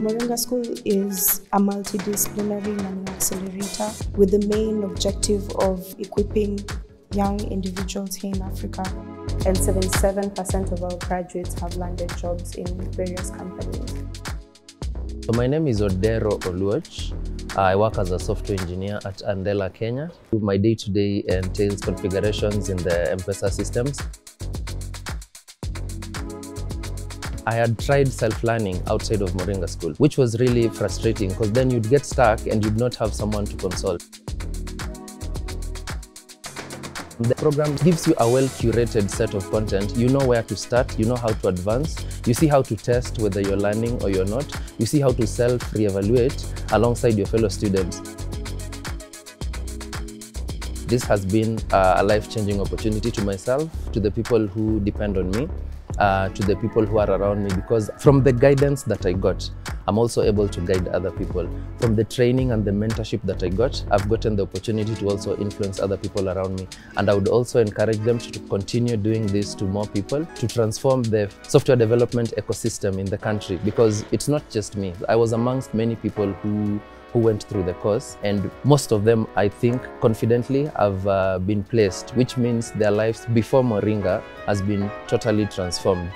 Moringa School is a multidisciplinary learning accelerator with the main objective of equipping young individuals here in Africa. And 77% of our graduates have landed jobs in various companies. So my name is Odero Oluoch. I work as a software engineer at Andela, Kenya. My day-to-day -day entails configurations in the M-Pesa systems. I had tried self-learning outside of Moringa School, which was really frustrating because then you'd get stuck and you'd not have someone to consult. The program gives you a well-curated set of content. You know where to start, you know how to advance, you see how to test whether you're learning or you're not, you see how to self-re-evaluate alongside your fellow students. This has been a life-changing opportunity to myself, to the people who depend on me, uh, to the people who are around me because from the guidance that I got, I'm also able to guide other people. From the training and the mentorship that I got, I've gotten the opportunity to also influence other people around me. And I would also encourage them to continue doing this to more people, to transform the software development ecosystem in the country because it's not just me. I was amongst many people who who went through the course and most of them I think confidently have uh, been placed which means their lives before Moringa has been totally transformed.